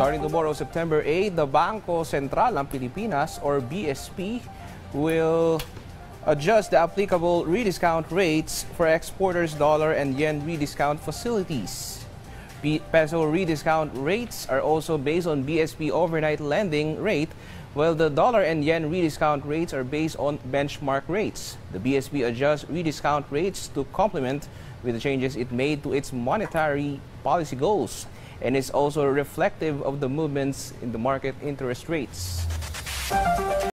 Starting tomorrow, September 8, the Bangko Sentral ng Pilipinas or BSP will adjust the applicable rediscount rates for exporters' dollar and yen rediscount facilities. Peso rediscount rates are also based on BSP overnight lending rate, while the dollar and yen rediscount rates are based on benchmark rates. The BSP adjusts rediscount rates to complement with the changes it made to its monetary policy goals and is also reflective of the movements in the market interest rates.